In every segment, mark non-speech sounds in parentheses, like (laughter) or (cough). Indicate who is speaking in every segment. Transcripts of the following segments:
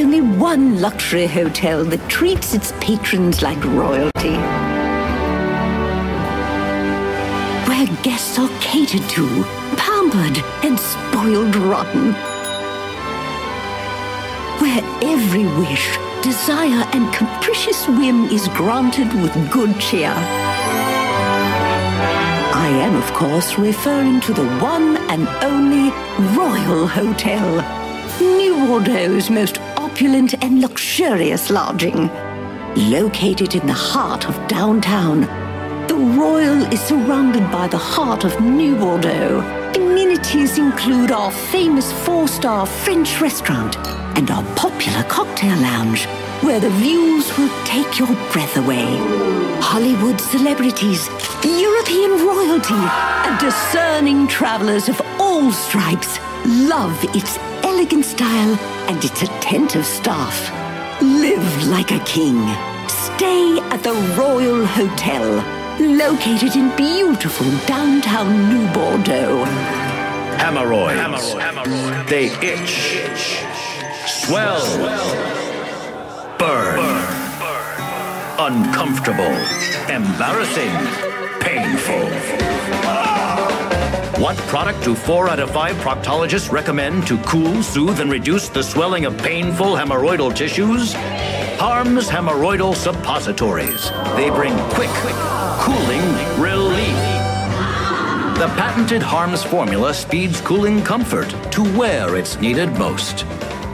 Speaker 1: only one luxury hotel that treats its patrons like royalty. Where guests are catered to, pampered, and spoiled rotten. Where every wish, desire, and capricious whim is granted with good cheer. I am, of course, referring to the one and only Royal Hotel. New Bordeaux's most opulent and luxurious lodging. Located in the heart of downtown, the Royal is surrounded by the heart of New Bordeaux. Amenities include our famous four-star French restaurant and our popular cocktail lounge, where the views will take your breath away. Hollywood celebrities, European royalty, and discerning travelers of all stripes love its elegant style and its attentive staff. Live like a king. Stay at the Royal Hotel, located in beautiful downtown New Bordeaux.
Speaker 2: Hemorrhoids. They itch. Swell. Burn. Uncomfortable. Embarrassing. Painful. What product do four out of five proctologists recommend to cool, soothe, and reduce the swelling of painful hemorrhoidal tissues? Harm's Hemorrhoidal Suppositories. They bring quick, cooling relief. The patented Harms formula speeds cooling comfort to where it's needed most,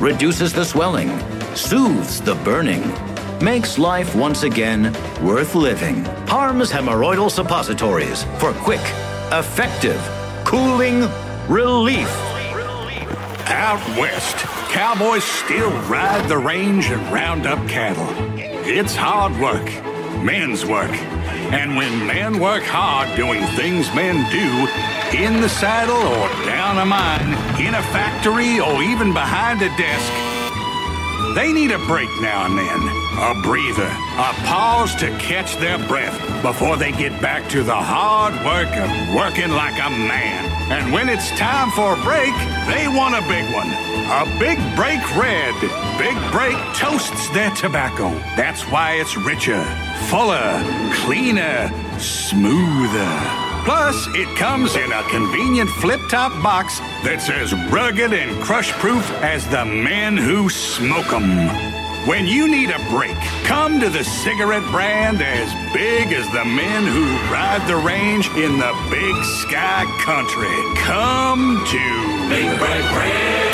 Speaker 2: reduces the swelling, soothes the burning, makes life once again worth living. Harms Hemorrhoidal Suppositories for quick, effective, cooling relief.
Speaker 3: Out west, cowboys still ride the range and round up cattle. It's hard work, men's work. And when men work hard doing things men do, in the saddle or down a mine, in a factory or even behind a desk, they need a break now and then. A breather, a pause to catch their breath before they get back to the hard work of working like a man. And when it's time for a break, they want a big one. A Big Break Red. Big Break toasts their tobacco. That's why it's richer, fuller, cleaner, smoother. Plus, it comes in a convenient flip-top box that's as rugged and crush-proof as the men who smoke 'em. When you need a break, come to the cigarette brand as big as the men who ride the range in the big sky country. Come to Big Break Red.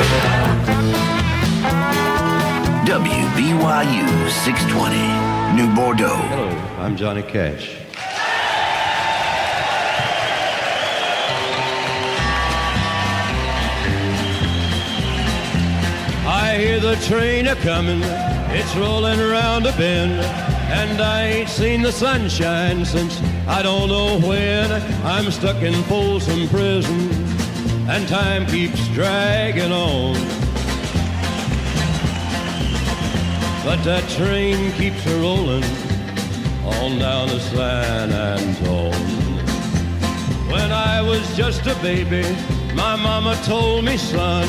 Speaker 4: WBYU 620, New Bordeaux.
Speaker 5: Hello, I'm Johnny Cash. I hear the train a coming, it's rolling around a bend, and I ain't seen the sunshine since I don't know when. I'm stuck in Folsom Prison, and time keeps dragging on. But that train keeps a rolling on down to San Antone. When I was just a baby, my mama told me, son,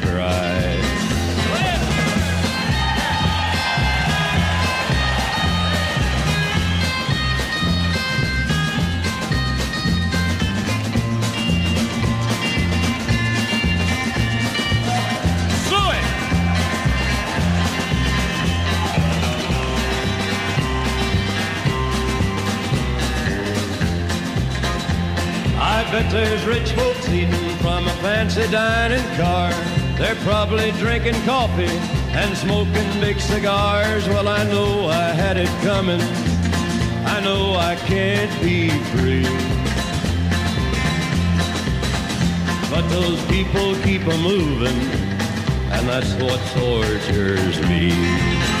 Speaker 5: There's rich folks eating from a fancy dining car. They're probably drinking coffee and smoking big cigars. Well, I know I had it coming. I know I can't be free. But those people keep a moving, and that's what tortures me.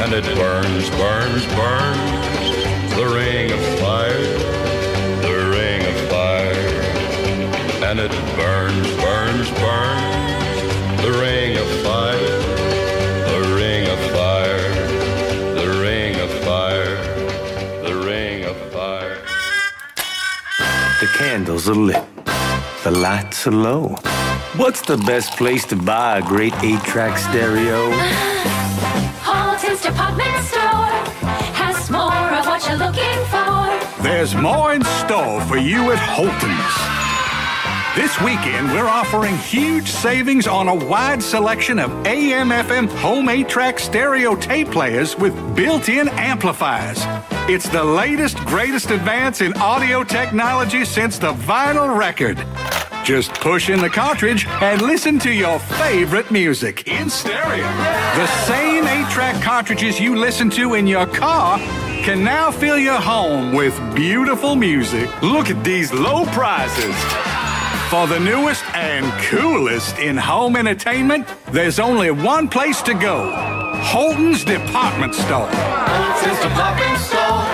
Speaker 5: And it burns, burns, burns. The ring of fire, the ring of fire. And it burns, burns, burns. The ring of fire, the ring of fire, the ring of fire, the ring of fire. The
Speaker 4: candles are lit. The lights are low. What's the best place to buy a great 8 track stereo? (laughs)
Speaker 3: There's more in store for you at Holton's. This weekend, we're offering huge savings on a wide selection of AM FM home 8 track stereo tape players with built in amplifiers. It's the latest, greatest advance in audio technology since the vinyl record. Just push in the cartridge and listen to your favorite music in stereo. The same 8 track cartridges you listen to in your car can now fill your home with beautiful music. Look at these low prices. For the newest and coolest in home entertainment, there's only one place to go Holton's Department Store.
Speaker 6: Holton's Department Store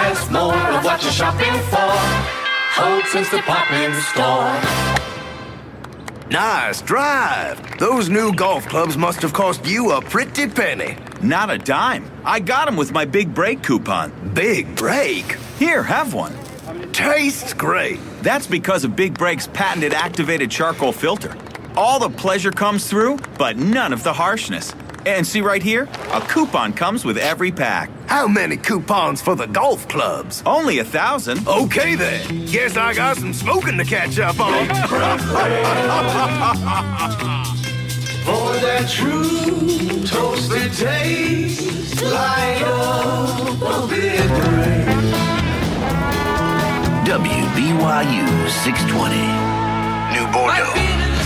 Speaker 6: has more of what you're shopping for. Holton's Department Store.
Speaker 7: Nice drive. Those new golf clubs must have cost you a pretty penny.
Speaker 8: Not a dime. I got them with my big break coupon.
Speaker 7: Big break.
Speaker 8: Here, have one.
Speaker 7: Tastes great.
Speaker 8: That's because of Big Break's patented activated charcoal filter. All the pleasure comes through, but none of the harshness. And see right here? A coupon comes with every pack.
Speaker 7: How many coupons for the golf clubs?
Speaker 8: Only a thousand.
Speaker 7: Okay then. Guess I got some smoking to catch up on. (laughs)
Speaker 6: For that true toasted taste, light up a big break.
Speaker 9: WBYU 620. New Bordeaux.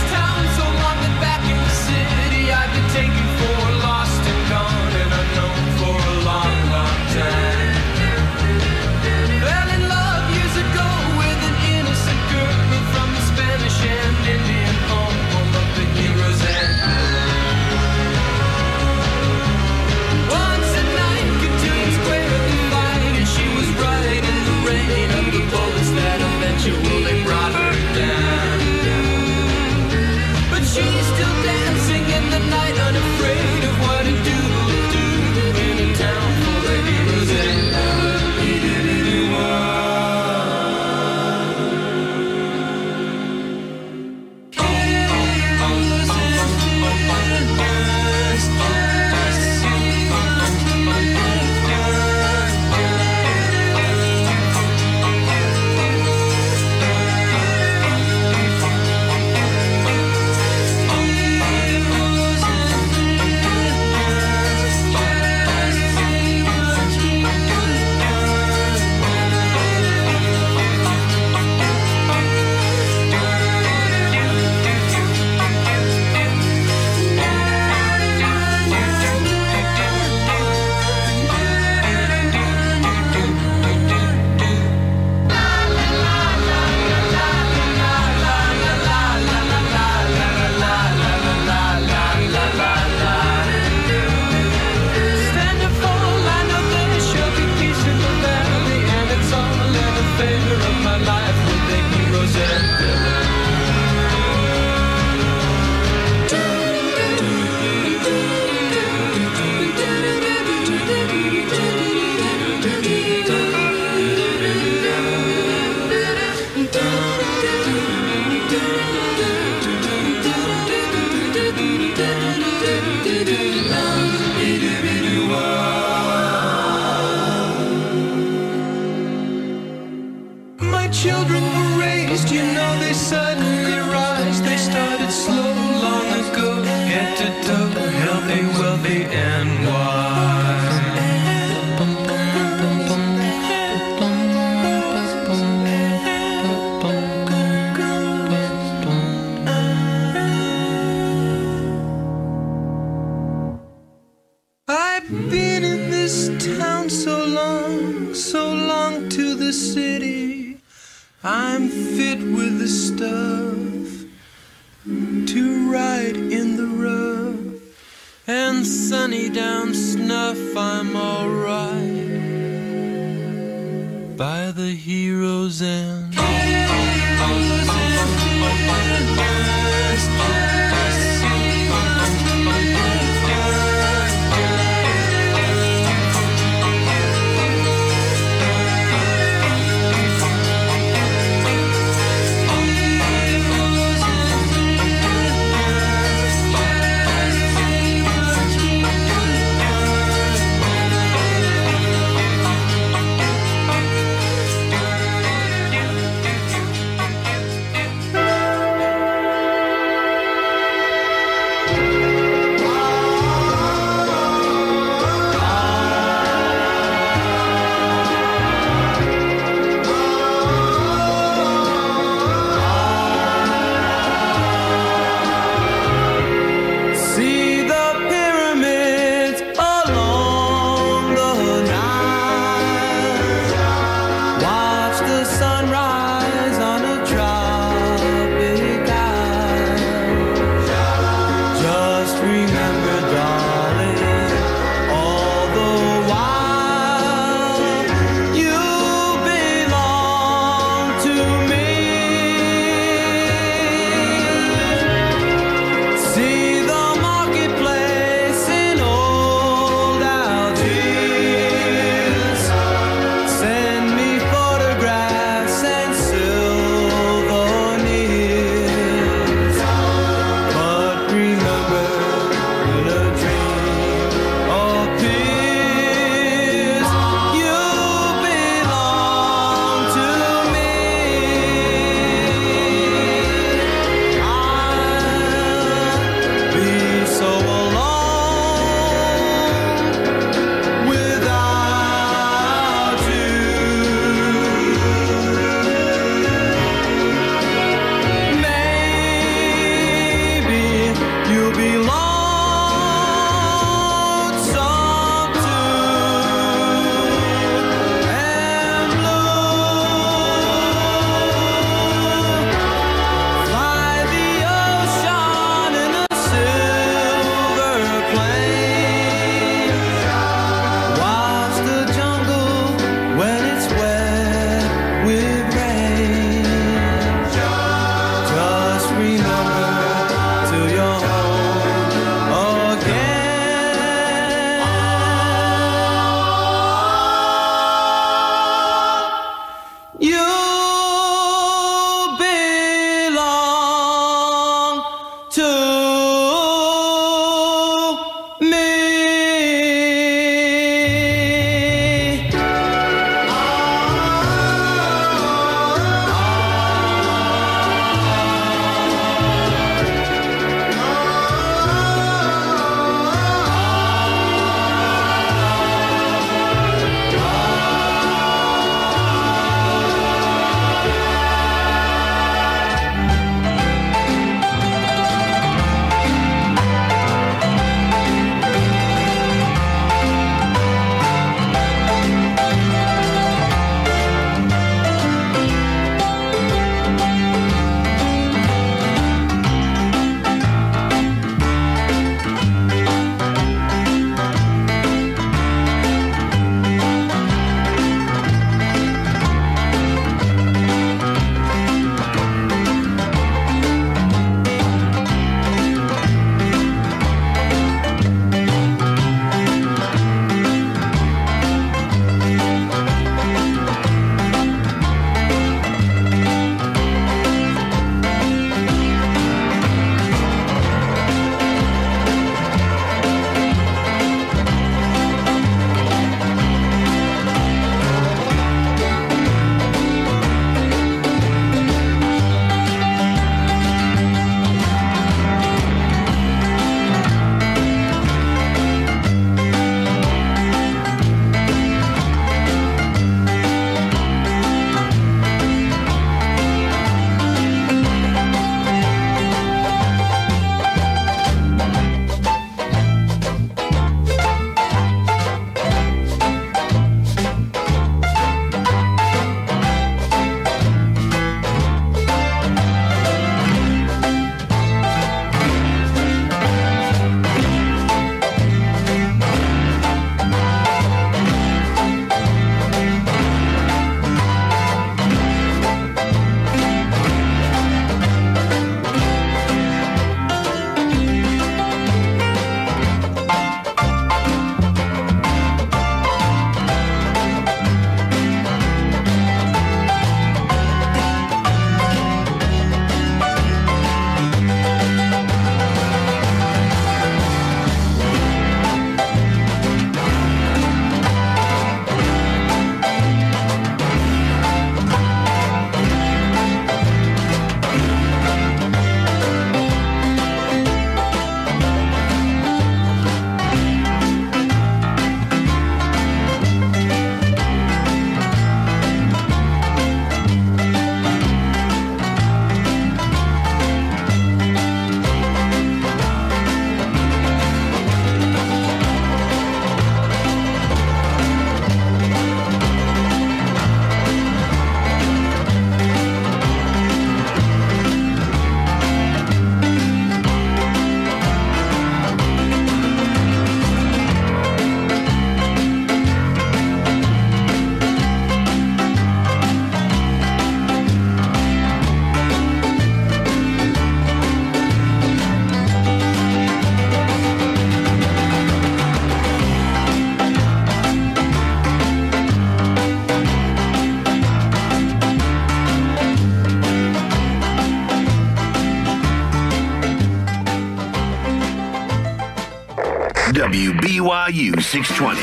Speaker 10: 620.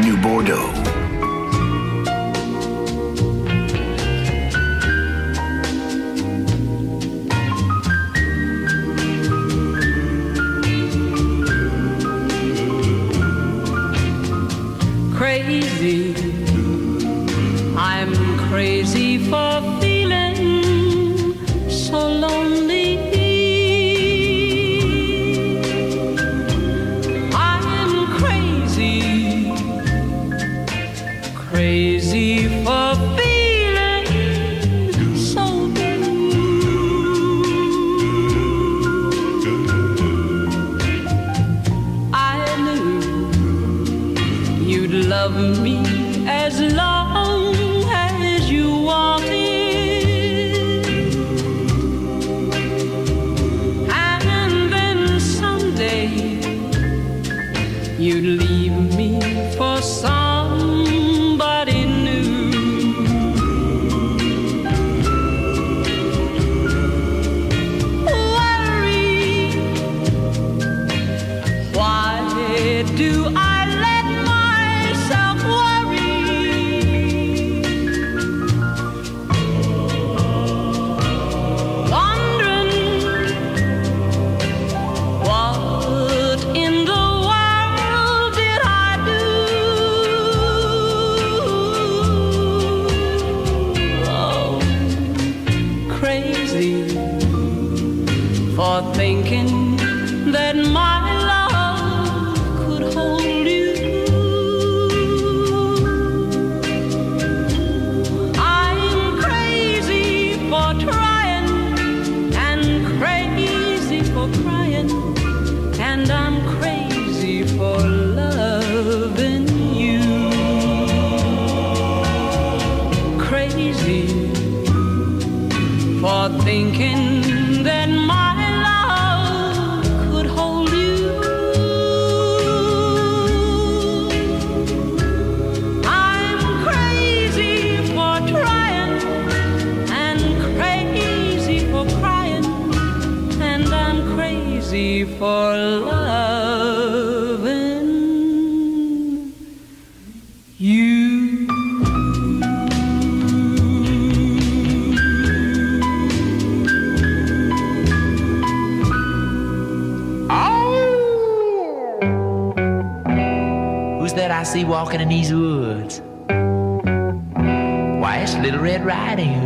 Speaker 10: New Bordeaux.
Speaker 11: walking in these woods? Why, it's Little Red Riding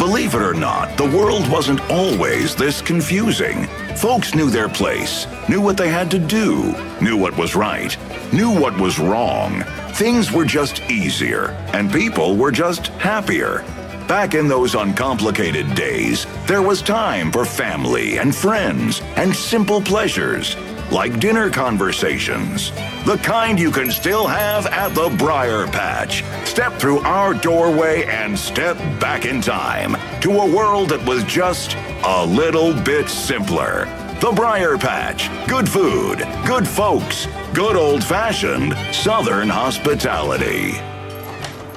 Speaker 12: Believe it or not, the world wasn't always this confusing. Folks knew their place, knew what they had to do, knew what was right, knew what was wrong. Things were just easier, and people were just happier. Back in those uncomplicated days, there was time for family and friends and simple pleasures, like dinner conversations. The kind you can still have at the Briar Patch. Step through our doorway and step back in time to a world that was just a little bit simpler. The Briar Patch. Good food, good folks, good old fashioned Southern hospitality.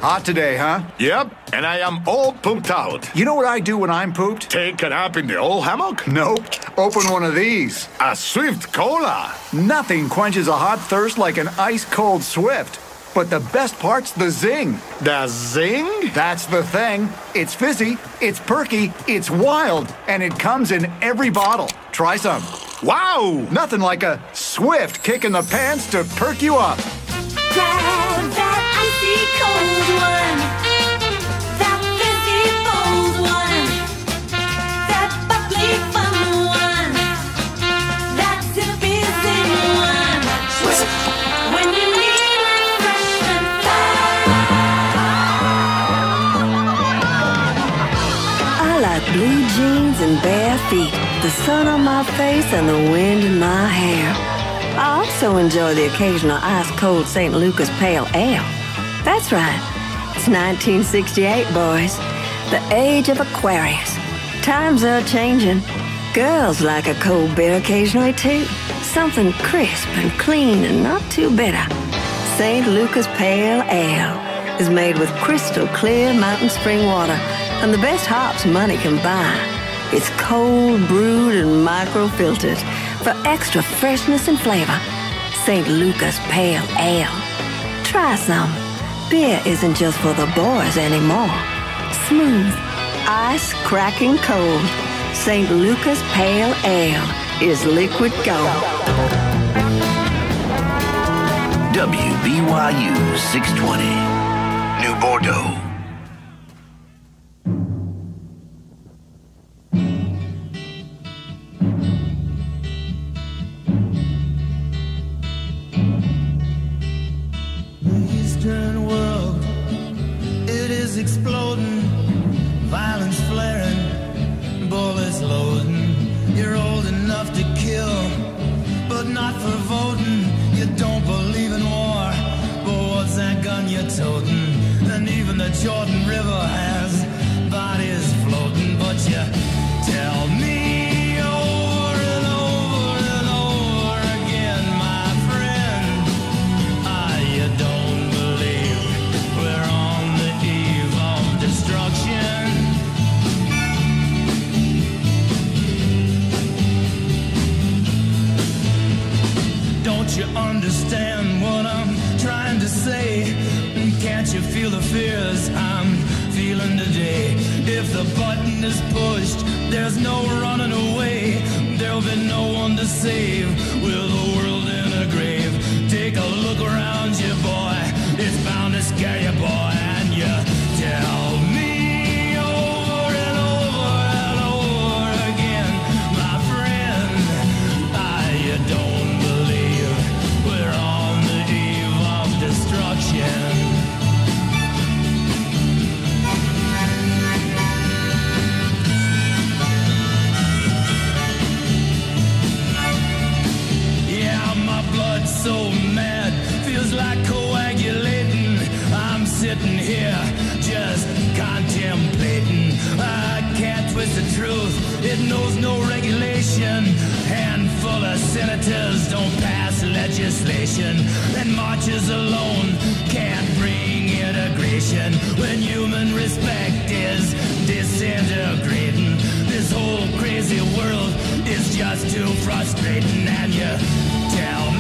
Speaker 13: Hot today, huh? Yep, and I am all pooped out. You know what I do when I'm pooped? Take a nap in the old hammock? Nope. Open one of these. A Swift Cola. Nothing quenches a hot thirst like an ice cold Swift. But the best part's the zing. The zing? That's the thing. It's fizzy, it's perky, it's wild, and it comes in every bottle. Try some. Wow! Nothing like a swift kick in the pants to perk you up.
Speaker 14: Grab that icy cold one.
Speaker 15: Feet, the sun on my face and the wind in my hair. I also enjoy the occasional ice cold St. Lucas Pale Ale. That's right, it's 1968, boys. The age of Aquarius. Times are changing. Girls like a cold beer occasionally too. Something crisp and clean and not too bitter. St. Lucas Pale Ale is made with crystal clear mountain spring water and the best hops money can buy. It's cold brewed and microfiltered for extra freshness and flavor. St. Lucas Pale Ale. Try some. Beer isn't just for the boys anymore. Smooth, ice cracking cold. St. Lucas Pale Ale is liquid gold.
Speaker 16: WBYU 620, New Bordeaux.
Speaker 17: Exploding, violence flaring, bullets loading. You're old enough to kill, but not for voting. You don't believe in war, but what's that gun you're toting? And even the Jordan River has you feel the fears I'm feeling today? If the button is pushed, there's no running away. There'll be no one to save with the world in a grave. Take a look around you, boy. It's bound to scare you, boy. It knows no regulation. Handful of senators don't pass legislation, and marches alone can't bring integration when human respect is disintegrating. This whole crazy world is just too frustrating, and you tell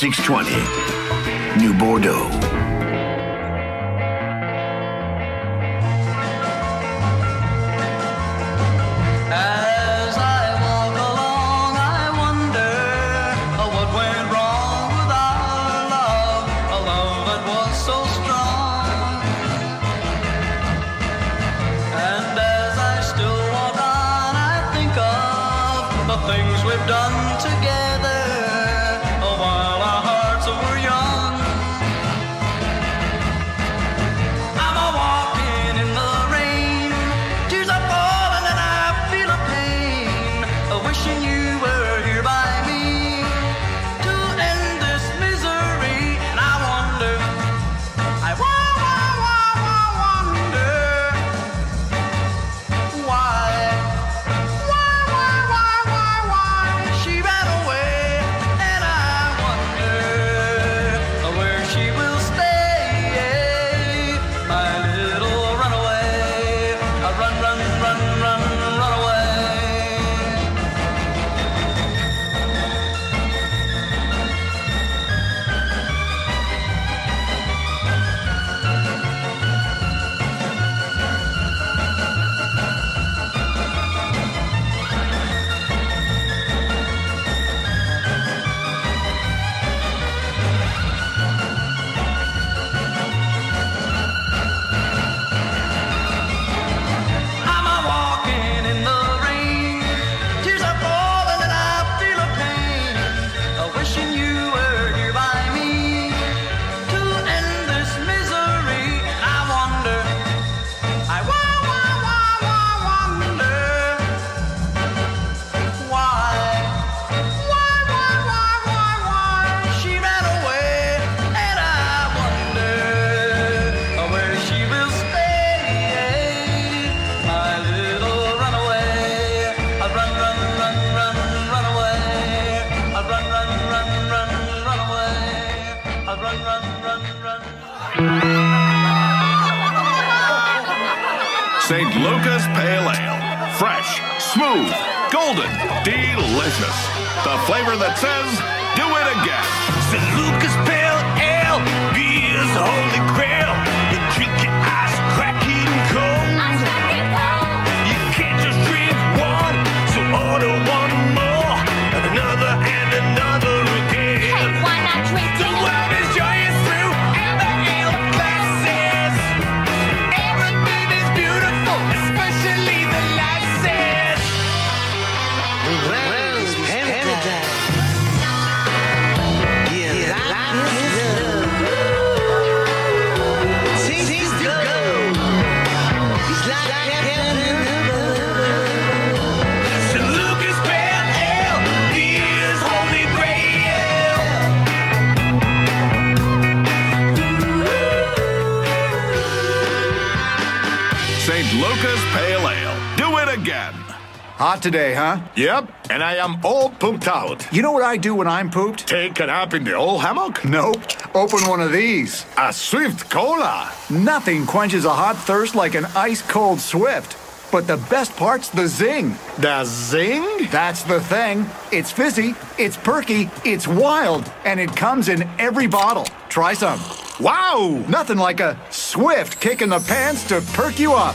Speaker 9: 620, New Bordeaux.
Speaker 13: Hot today, huh?
Speaker 3: Yep, and I am all pooped out.
Speaker 13: You know what I do when I'm pooped?
Speaker 3: Take a nap in the old hammock?
Speaker 13: Nope. Open one of these.
Speaker 3: A Swift Cola.
Speaker 13: Nothing quenches a hot thirst like an ice cold Swift. But the best part's the zing.
Speaker 3: The zing?
Speaker 13: That's the thing. It's fizzy, it's perky, it's wild, and it comes in every bottle. Try some.
Speaker 3: Wow!
Speaker 13: Nothing like a swift kick in the pants to perk you up.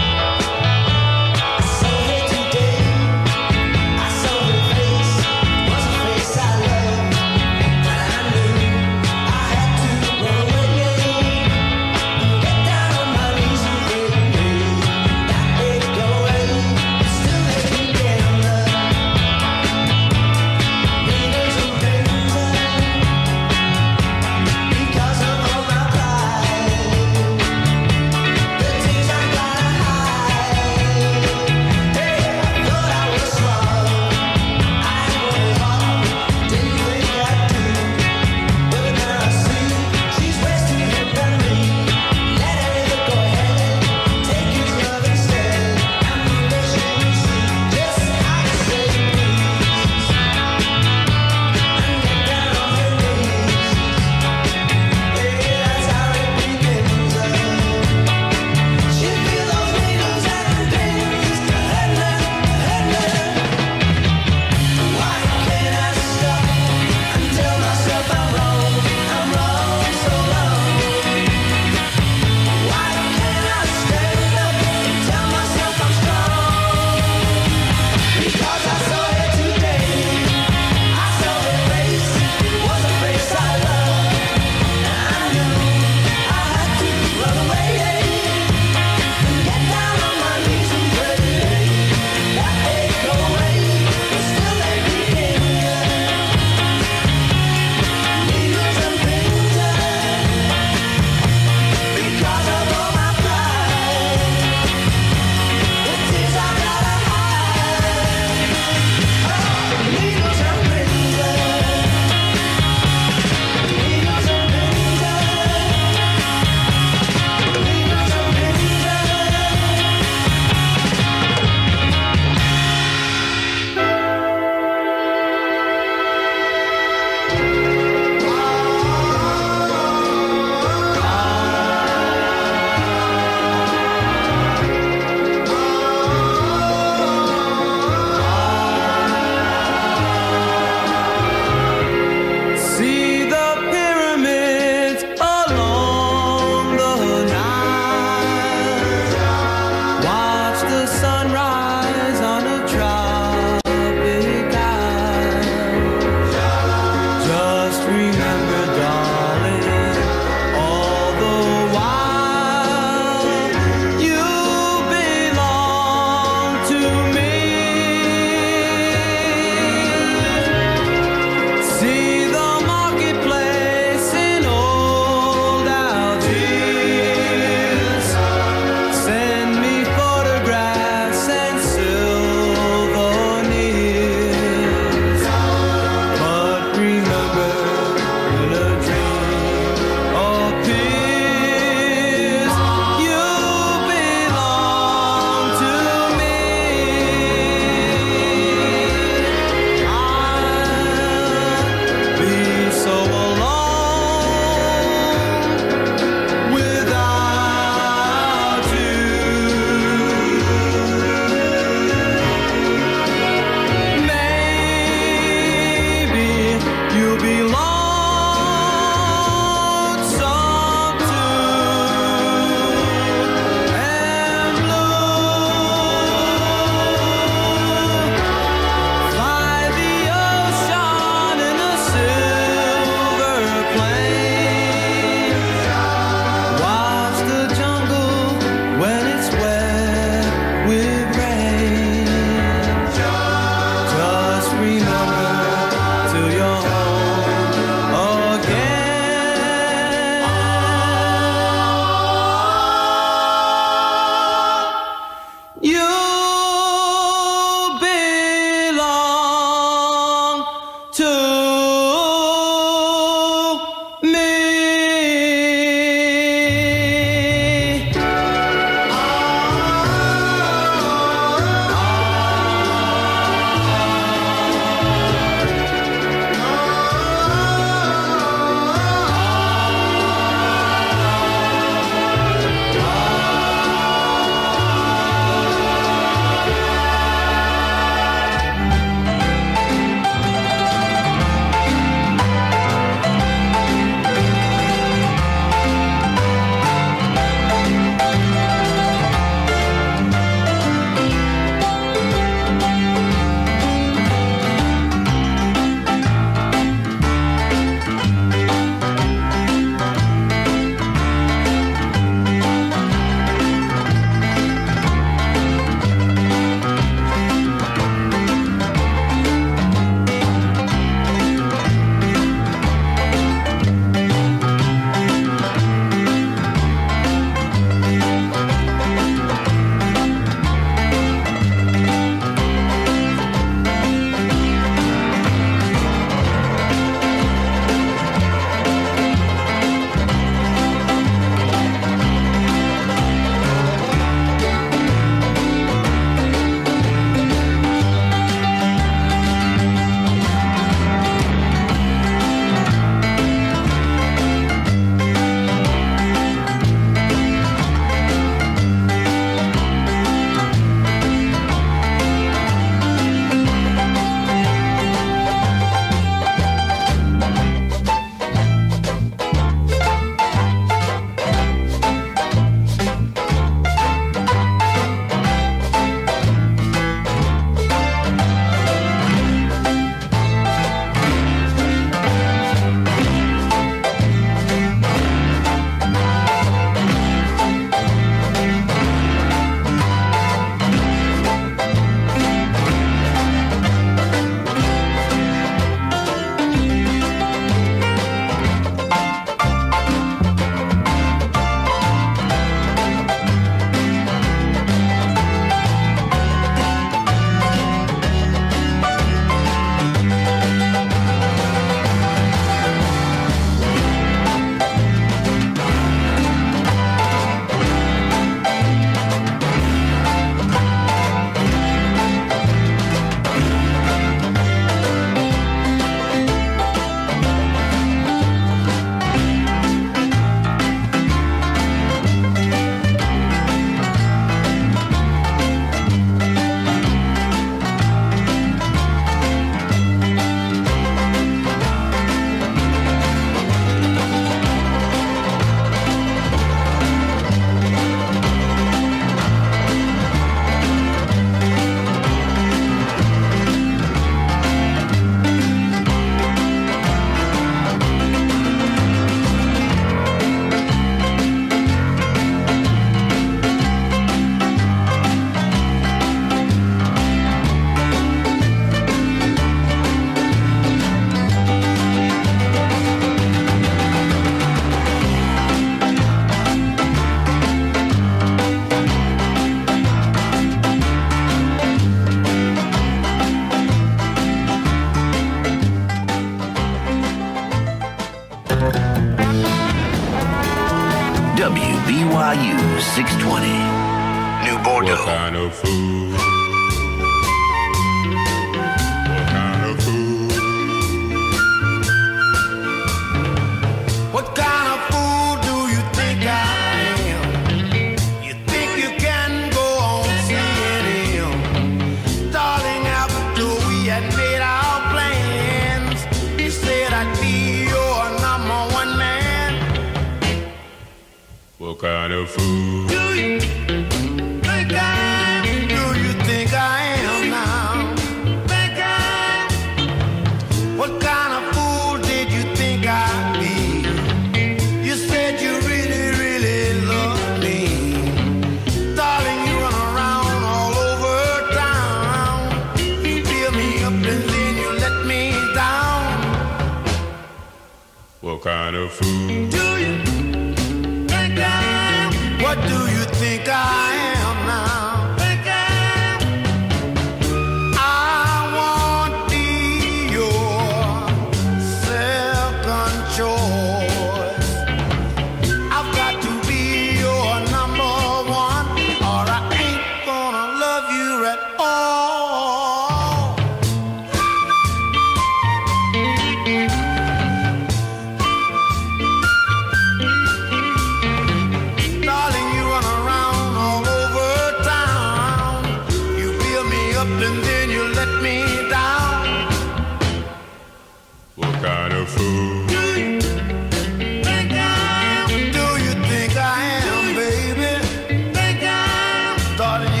Speaker 9: I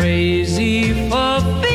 Speaker 17: crazy for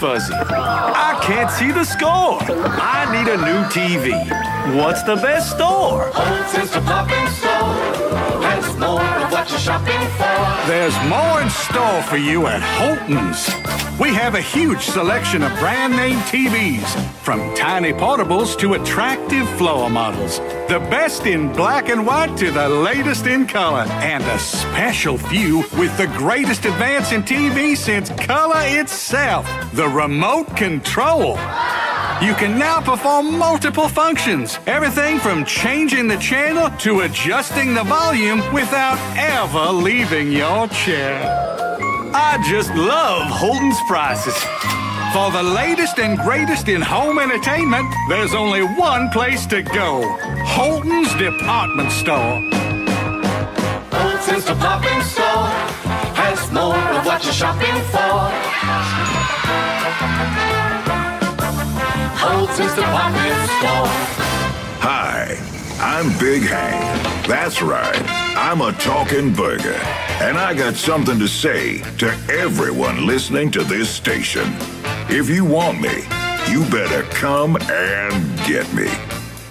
Speaker 4: fuzzy. I can't see the score. I need a new TV. What's the best store?
Speaker 6: Since the popping store has more of what you're shopping for.
Speaker 3: There's more in store for you at Holton's. We have a huge selection of brand name TVs, from tiny portables to attractive floor models. The best in black and white to the latest in color, and a special few with the greatest advance in TV since color itself the remote control. You can now perform multiple functions, everything from changing the channel to adjusting the volume without ever leaving your chair. I just love Holden's prices. For the latest and greatest in home entertainment, there's only one place to go Holton's Department Store.
Speaker 6: Since Department store has more of what you're shopping for. Holton's Department Store.
Speaker 12: Hi, I'm Big Hank. That's right, I'm a talking burger. And I got something to say to everyone listening to this station. If you want me, you better come and get me.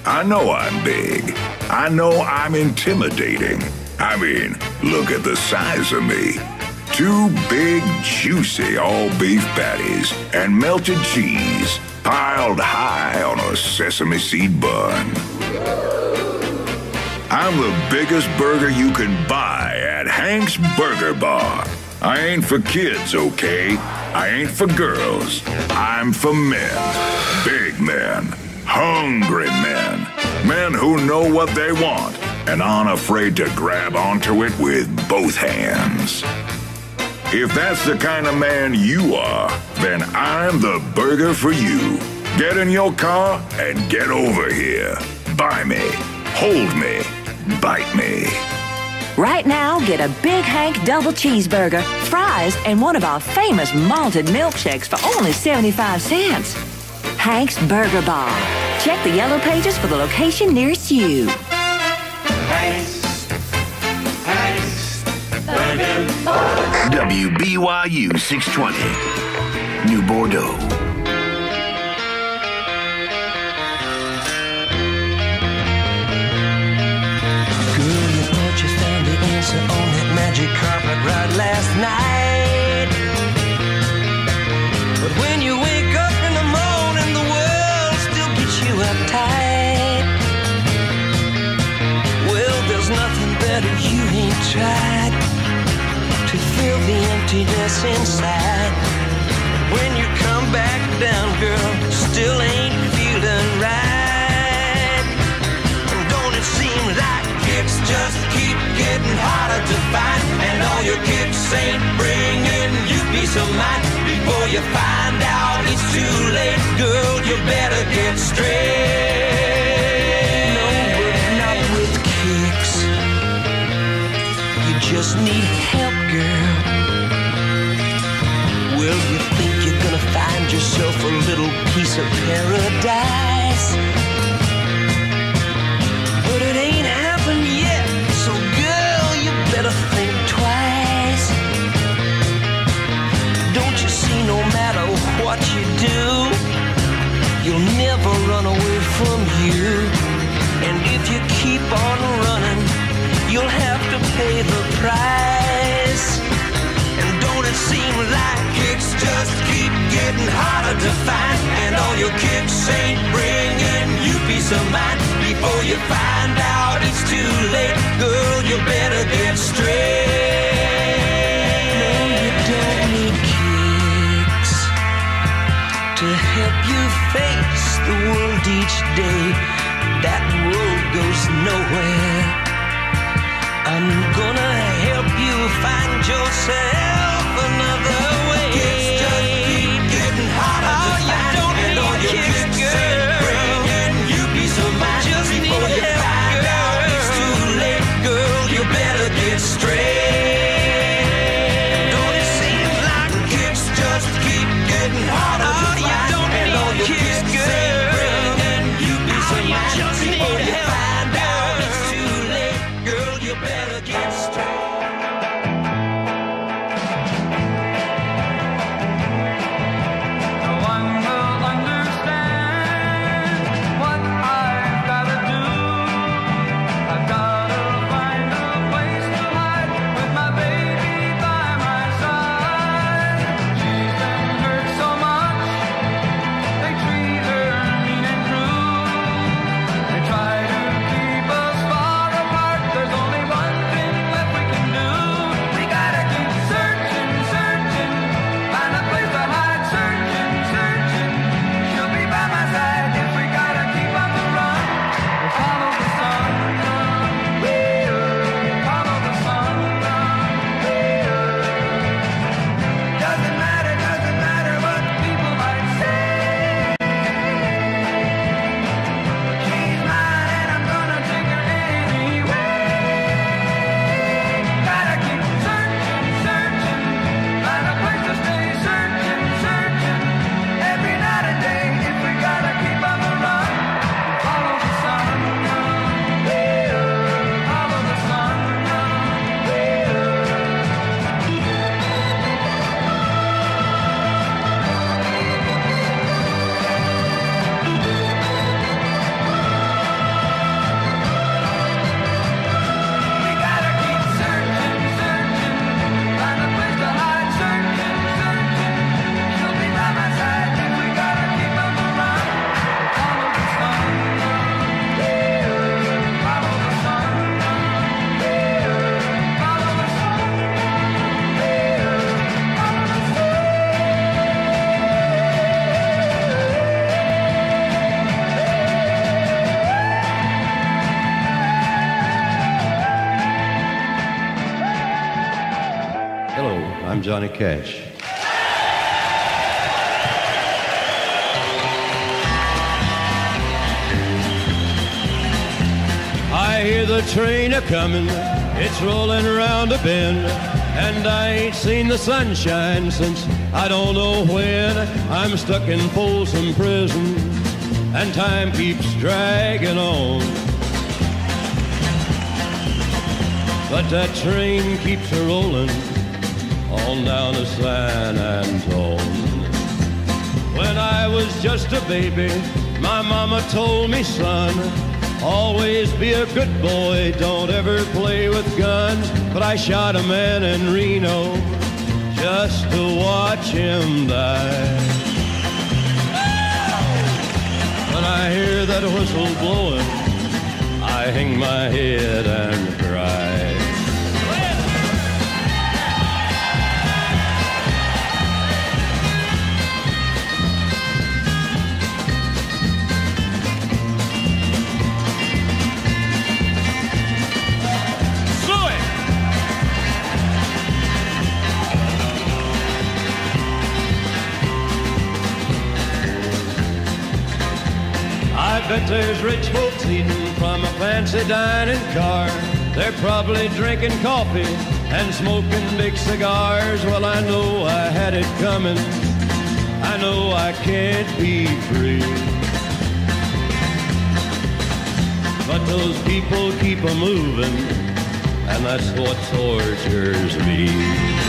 Speaker 12: I know I'm big. I know I'm intimidating. I mean, look at the size of me. Two big, juicy all beef patties and melted cheese piled high on a sesame seed bun. I'm the biggest burger you can buy at Hank's Burger Bar. I ain't for kids, okay? I ain't for girls. I'm for men. Big men. Hungry men. Men who know what they want and aren't afraid to grab onto it with both hands. If that's the kind of man you are, then I'm the burger for you. Get in your car and get over here. Buy me. Hold me. Bite me.
Speaker 16: Right now, get a Big Hank double cheeseburger, fries, and one of our famous malted milkshakes for only 75 cents. Hank's Burger Bar. Check the yellow pages for the location nearest you. Hanks Burger Bar.
Speaker 18: WBYU 620, New Bordeaux.
Speaker 17: Girl, you thought you found the answer on that magic carpet ride last night. But when you wake tried to fill the emptiness inside. When you come back down, girl, still ain't feeling right. And don't it seem like kicks just keep getting harder to find? And all your kicks ain't bringing you peace of mind. Before you find out it's too late, girl, you better get straight. Just need help, girl. Well, you think you're gonna find yourself a little piece of paradise. But it ain't happened yet, so girl, you better think twice. Don't you see, no matter what you do, you'll never run away from you. And if you keep on running, you'll have pay the price. And don't it seem like kicks just keep getting harder to find? And all your kicks ain't bringing you peace of mind. Before you find out it's too late, girl, you better get straight. No, you don't need kicks to help you face the world each day. That road goes nowhere. I'm gonna help you find yourself another way.
Speaker 5: Cash. I hear the train a coming, it's rolling around a bend, and I ain't seen the sunshine since I don't know when. I'm stuck in Folsom Prison, and time keeps dragging on. But that train keeps a rolling on down to San Antone. When I was just a baby, my mama told me, son, always be a good boy, don't ever play with guns. But I shot a man in Reno just to watch him die. When I hear that whistle blowing, I hang my head and cry. Bet there's rich folks eating from a fancy dining car. They're probably drinking coffee and smoking big cigars. Well, I know I had it coming. I know I can't be free. But those people keep a moving, and that's what tortures me.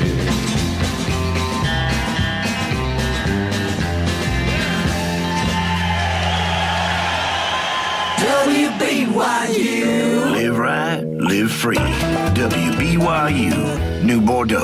Speaker 18: WBYU. Live right, live free. WBYU, New Bordeaux.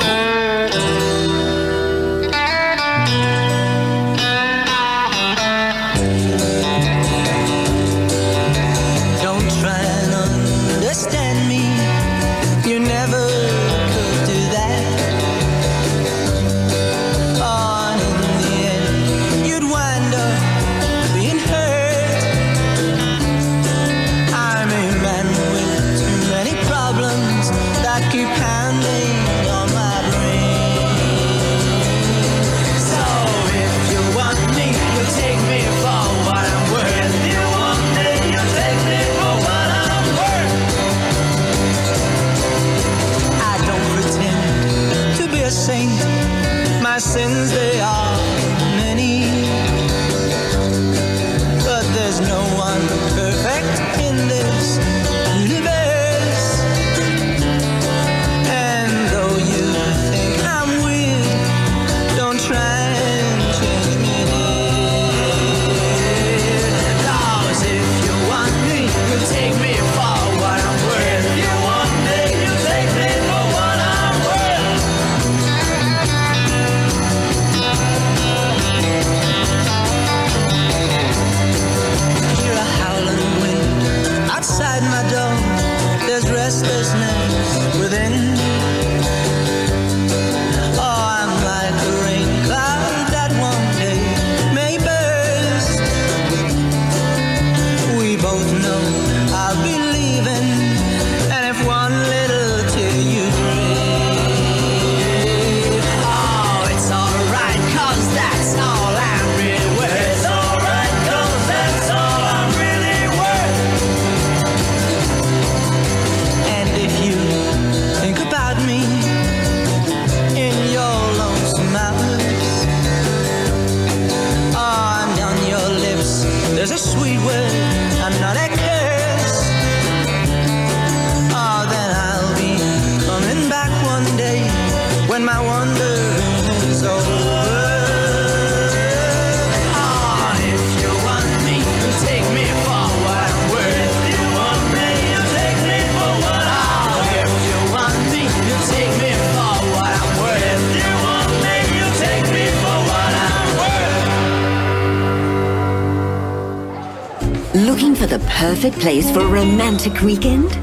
Speaker 19: Perfect
Speaker 1: place for a romantic weekend?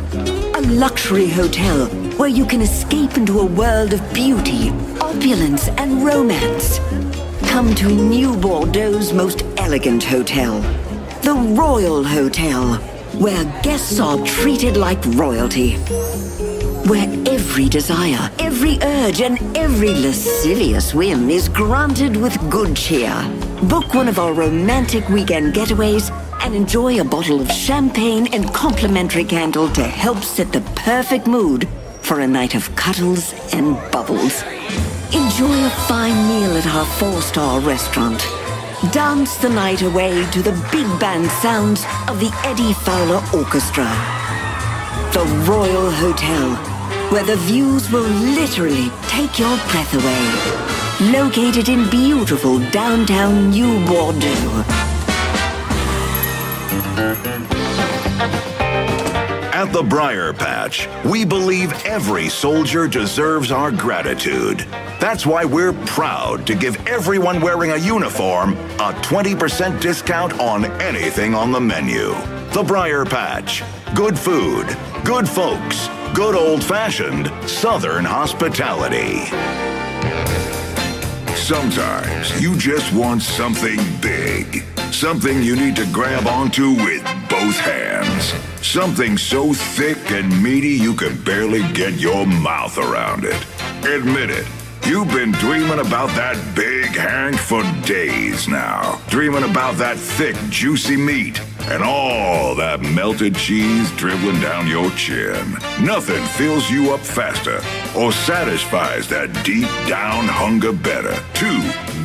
Speaker 1: A luxury hotel where you can escape into a world of beauty, opulence, and romance. Come to New Bordeaux's most elegant hotel, the Royal Hotel, where guests are treated like royalty. Where every desire, every urge, and every lascivious whim is granted with good cheer. Book one of our romantic weekend getaways and enjoy a bottle of champagne and complimentary candle to help set the perfect mood for a night of cuddles and bubbles. Enjoy a fine meal at our four-star restaurant. Dance the night away to the big band sounds of the Eddie Fowler Orchestra. The Royal Hotel, where the views will literally take your breath away. Located in beautiful downtown New Bordeaux.
Speaker 12: At the Briar Patch, we believe every soldier deserves our gratitude. That's why we're proud to give everyone wearing a uniform a 20% discount on anything on the menu. The Briar Patch. Good food, good folks, good old fashioned Southern hospitality.
Speaker 20: Sometimes you just want something big. Something you need to grab onto with both hands. Something so thick and meaty you can barely get your mouth around it. Admit it. You've been dreaming about that big hank for days now. Dreaming about that thick, juicy meat and all that melted cheese dribbling down your chin. Nothing fills you up faster or satisfies that deep down hunger better. Two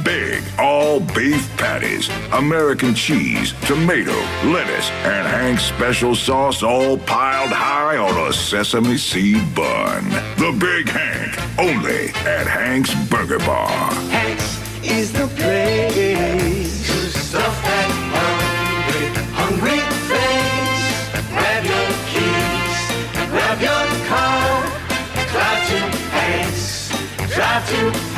Speaker 20: big
Speaker 12: all beef patties, American cheese, tomato, lettuce, and Hank's special sauce all piled high on a sesame seed bun. The Big Hank, only at Hank's Burger Bar.
Speaker 21: Hank's is the place to stuff that hungry, hungry face. Grab your keys, grab your car, drive to Hank's, drive to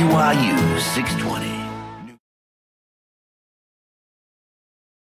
Speaker 16: WBYU 620.